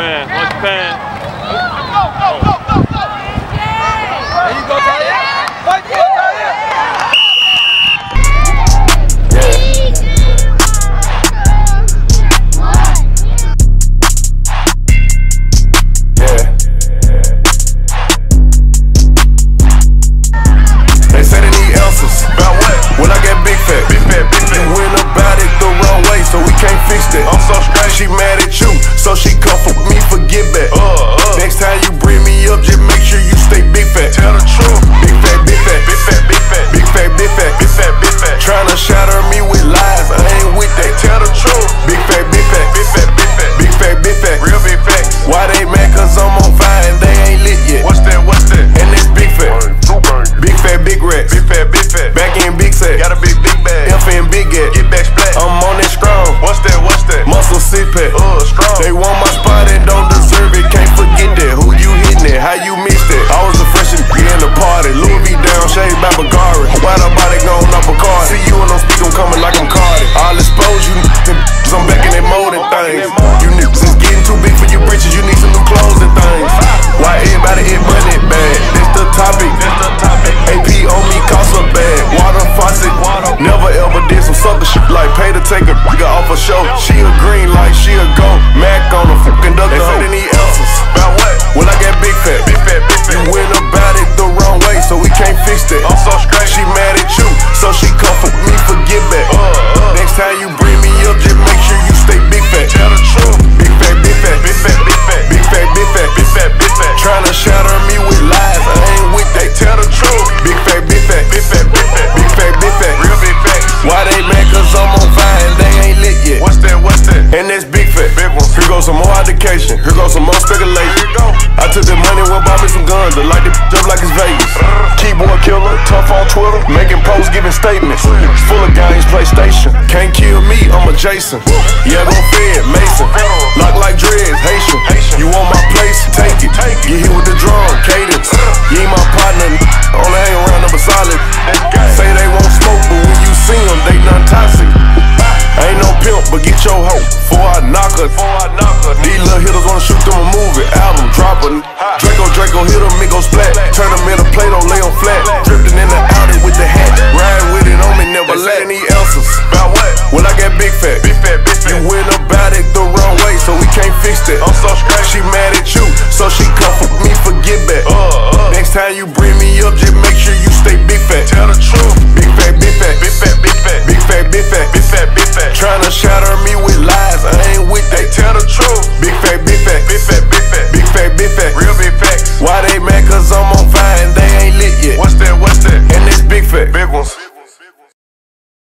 Pan, watch Pan. Go, go, go. by Bagari. Why the body going up a car? See you and I'm speaking, coming like I'm Cardi. I'll expose you, cause I'm back in that mode and things. You niggas is getting too big for your britches, you need some new clothes and things. Why everybody in money bag? That's the topic. AP on me, cost a bag. Water faucet. Never ever did some sucker shit like pay to take a nigga off a show. She a green light, she a go. Big one. Here goes some more education. Here goes some more speculation. I took the money, went bought me some guns. To light the up like it's Vegas. Keyboard killer, tough on Twitter. Making posts, giving statements. Full of games, PlayStation. Can't kill me, I'm a Jason. Yeah, go fed, Mason. Lock like dreads, Haitian. You on my place? When I get big fat, big fat, big fat. you went about it the wrong way, so we can't fix that. I'm so